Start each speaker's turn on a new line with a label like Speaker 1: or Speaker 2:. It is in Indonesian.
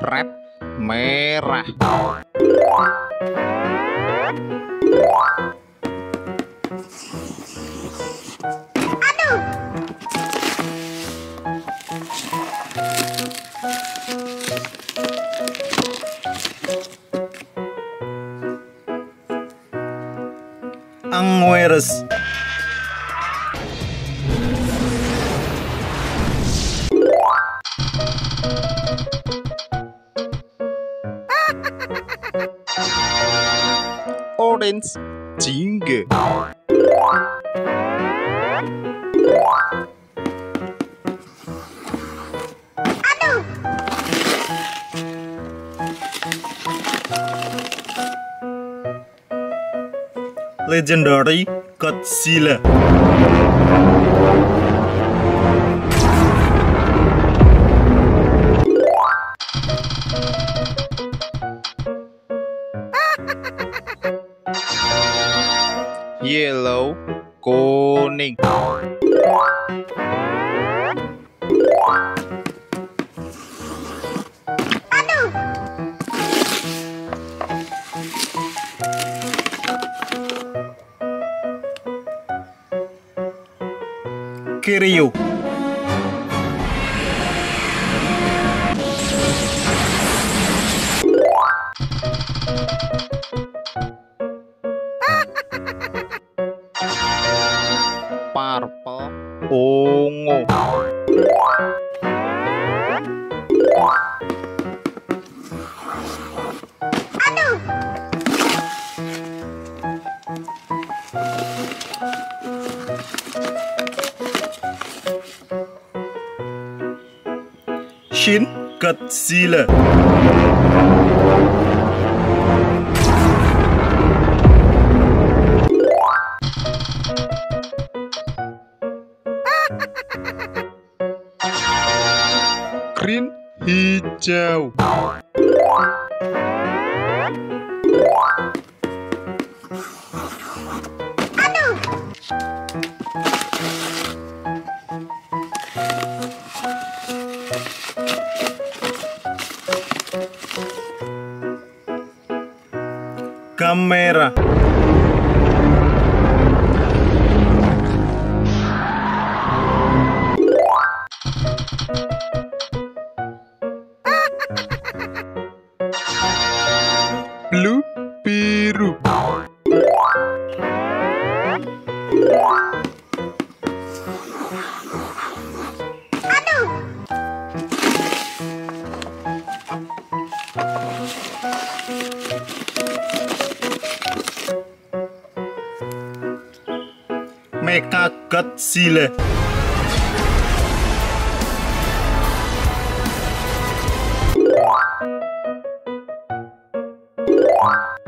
Speaker 1: Red merah.
Speaker 2: Angueres.
Speaker 1: Orange jingga.
Speaker 2: Legendary Godzilla.
Speaker 1: Yellow Cô Ninh
Speaker 2: Kiryu
Speaker 1: 옹호
Speaker 2: chín cật xì lờ.
Speaker 1: Green hijau.
Speaker 2: Kamera.
Speaker 1: Blue biru.
Speaker 2: Mecha Godzilla. What?